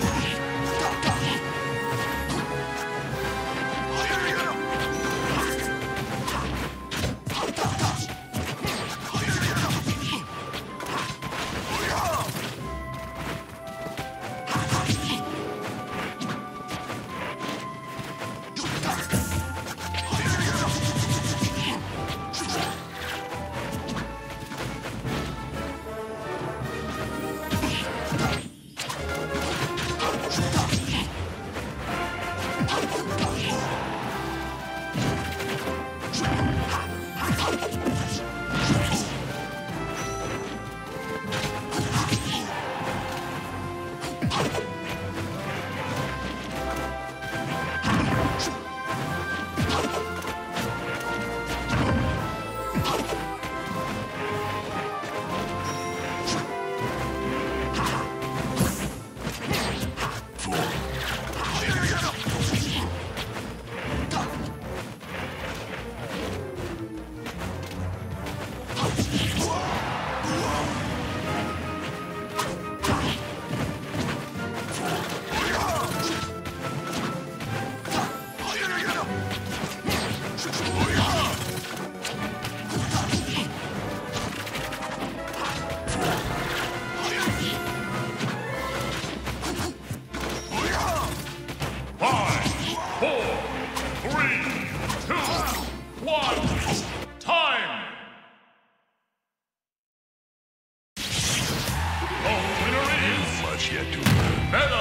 Excellent. Oh! Time. The winner is Much yet to learn. Meta